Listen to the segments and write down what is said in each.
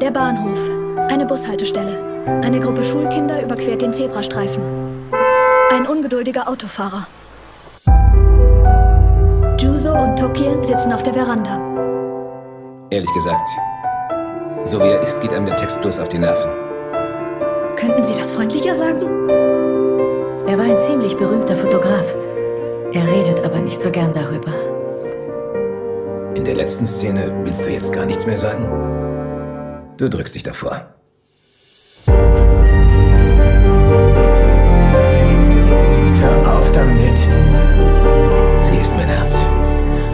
Der Bahnhof. Eine Bushaltestelle. Eine Gruppe Schulkinder überquert den Zebrastreifen. Ein ungeduldiger Autofahrer. Juso und Tokien sitzen auf der Veranda. Ehrlich gesagt, so wie er ist, geht einem der Text bloß auf die Nerven. Könnten Sie das freundlicher sagen? Er war ein ziemlich berühmter Fotograf. Er redet aber nicht so gern darüber. In der letzten Szene willst du jetzt gar nichts mehr sagen? Du drückst dich davor. Hör auf damit. Sie ist mein Herz.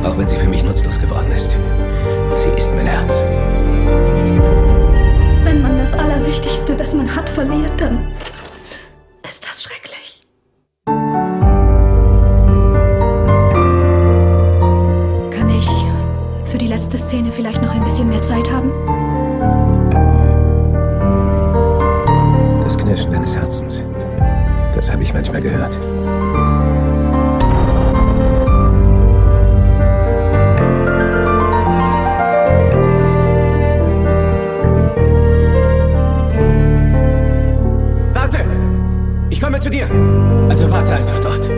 Auch wenn sie für mich nutzlos geworden ist. Sie ist mein Herz. Wenn man das Allerwichtigste, das man hat, verliert, dann ist das schrecklich. Kann ich für die letzte Szene vielleicht noch ein bisschen mehr Zeit haben? meines Herzens. Das habe ich manchmal gehört. Warte! Ich komme zu dir! Also warte einfach dort.